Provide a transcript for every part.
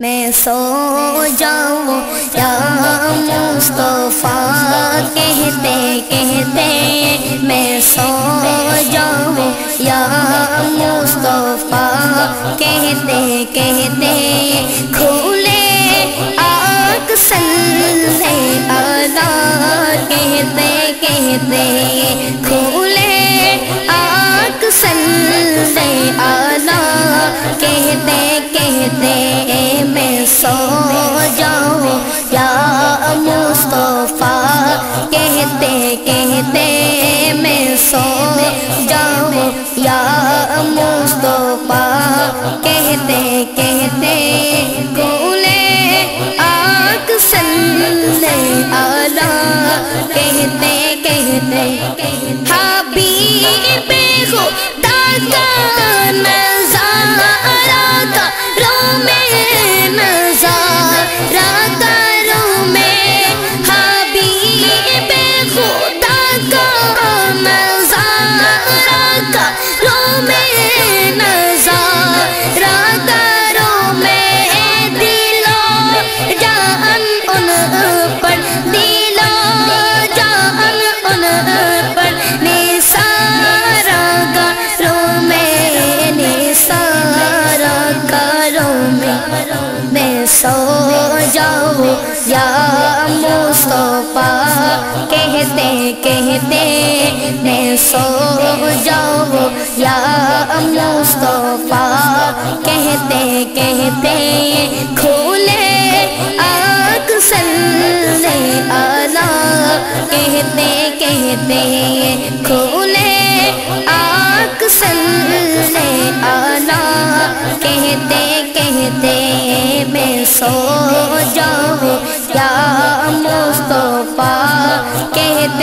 میں سو جاؤں، یا مصطفیٰ، کہتے کہتے، میں سو جاؤں، یا مصطفیٰ، کہتے کہتے، کھولے آگ سلے آلہ کہتے کہتے کہتے کہتے میں جاؤ یا مصطفیٰ کہتے کہتے میں سو جاؤ یا مصطفیٰ کہتے کہتے کھولے آگ سلے آلہ۔ کہتے کہتے کھولے آگ سلے آلہ۔ کہتے کہتے میں سو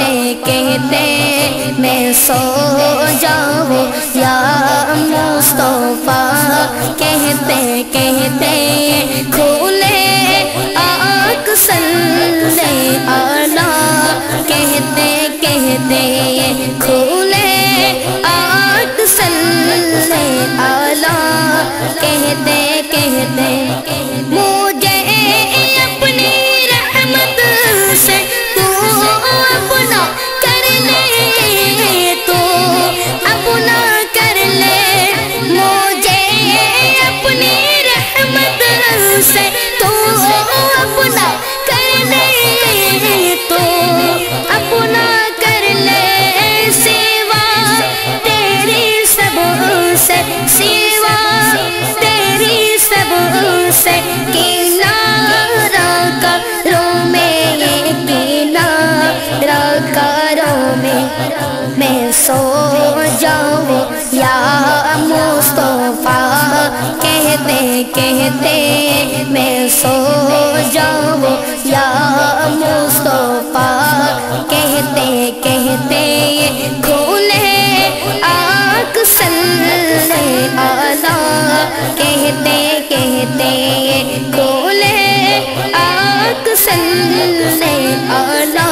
کہتے کہتے میں سو جاؤں یا مصطفیٰ؟ کہتے کہتے کھو کہتے کہتے میں سو جاؤں یا مصطفیٰ کہتے کہتے کھولے آگ سلے آلہ کہتے کہتے کھولے آگ سلے آلہ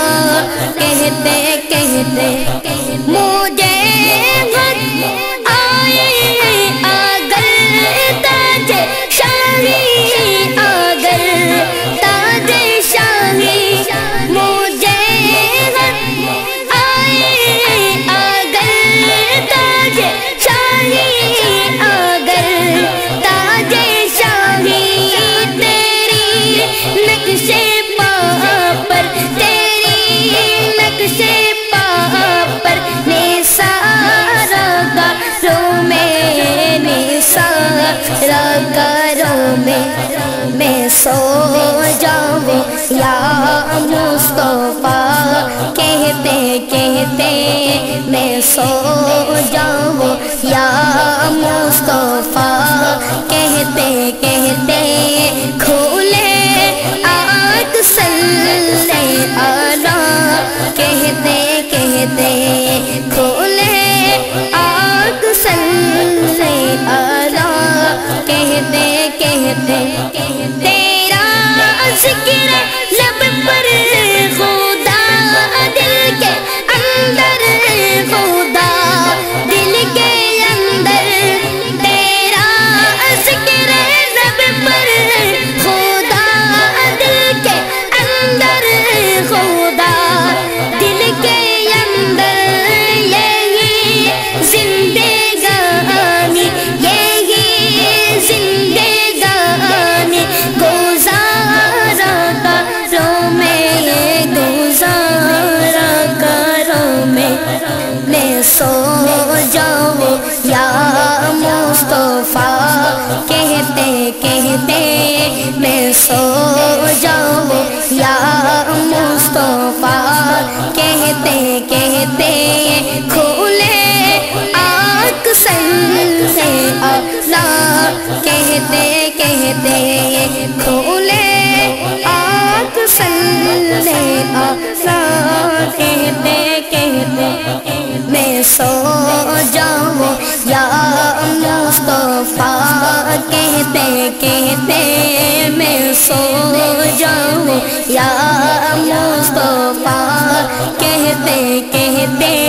کہتے کہتے نثارا میں میں سو جاؤں یا مصطفیٰ کہتے کہتے میں سو جاؤں کہتے کھولے آنکھ سن سے کہتے کہتے کھولے آنکھ سن سے اللہ کہتے کہتے میں سو جاؤں یا مصطفیٰ کہتے کہتے میں سو جاؤں یا مصطفیٰ کہتے کہتے de